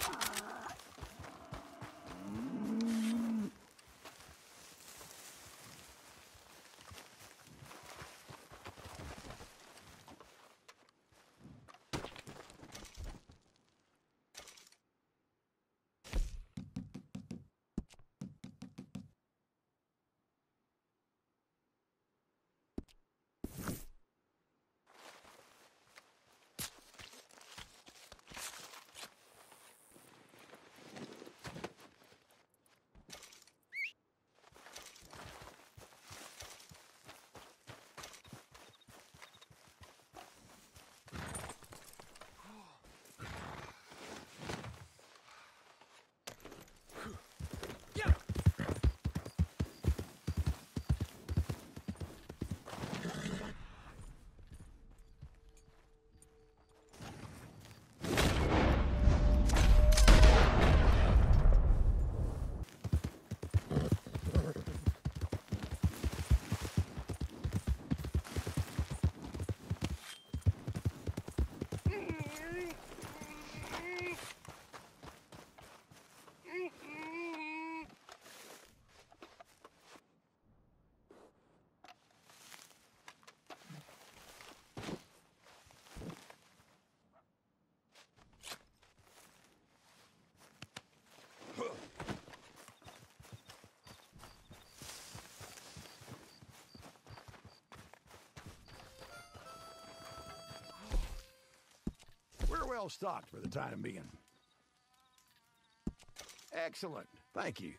We're Mm -hmm. Well stocked for the time being. Excellent. Thank you.